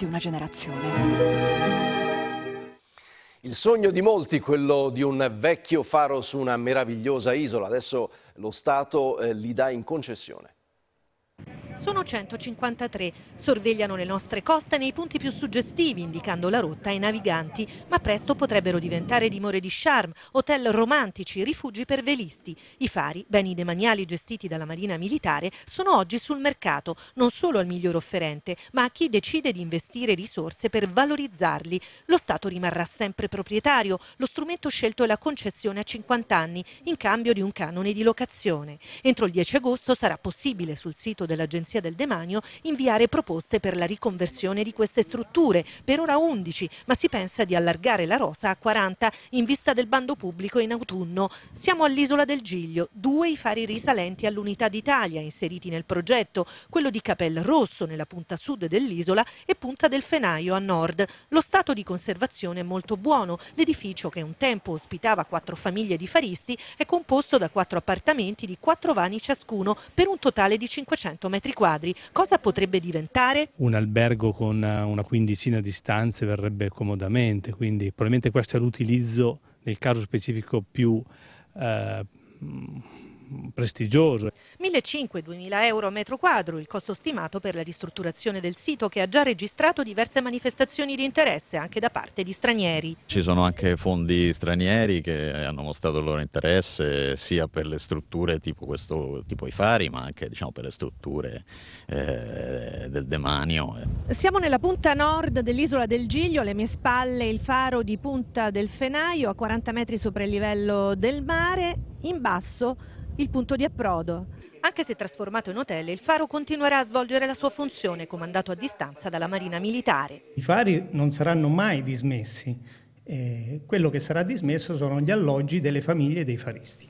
di una generazione. Il sogno di molti, quello di un vecchio faro su una meravigliosa isola, adesso lo Stato eh, li dà in concessione. Sono 153, sorvegliano le nostre coste nei punti più suggestivi, indicando la rotta ai naviganti, ma presto potrebbero diventare dimore di charme, hotel romantici, rifugi per velisti. I fari, beni demaniali gestiti dalla Marina Militare, sono oggi sul mercato, non solo al miglior offerente, ma a chi decide di investire risorse per valorizzarli. Lo Stato rimarrà sempre proprietario, lo strumento scelto è la concessione a 50 anni, in cambio di un canone di locazione. Entro il 10 agosto sarà possibile sul sito dell'Agenzia dell'Agenzia del Demanio inviare proposte per la riconversione di queste strutture, per ora 11, ma si pensa di allargare la rosa a 40 in vista del bando pubblico in autunno. Siamo all'isola del Giglio, due i fari risalenti all'Unità d'Italia inseriti nel progetto, quello di Capel Rosso nella punta sud dell'isola e Punta del Fenaio a nord. Lo stato di conservazione è molto buono, l'edificio che un tempo ospitava quattro famiglie di faristi è composto da quattro appartamenti di quattro vani ciascuno per un totale di 500 metri quadri, cosa potrebbe diventare? Un albergo con una quindicina di stanze verrebbe comodamente, quindi probabilmente questo è l'utilizzo nel caso specifico più eh, prestigioso. 1.500-2.000 euro a metro quadro, il costo stimato per la ristrutturazione del sito che ha già registrato diverse manifestazioni di interesse anche da parte di stranieri. Ci sono anche fondi stranieri che hanno mostrato il loro interesse sia per le strutture tipo, questo, tipo i fari ma anche diciamo, per le strutture eh, del demanio. Siamo nella punta nord dell'isola del Giglio, alle mie spalle il faro di Punta del Fenaio a 40 metri sopra il livello del mare, in basso il punto di approdo. Anche se trasformato in hotel, il faro continuerà a svolgere la sua funzione, comandato a distanza dalla Marina Militare. I fari non saranno mai dismessi, eh, quello che sarà dismesso sono gli alloggi delle famiglie dei faristi.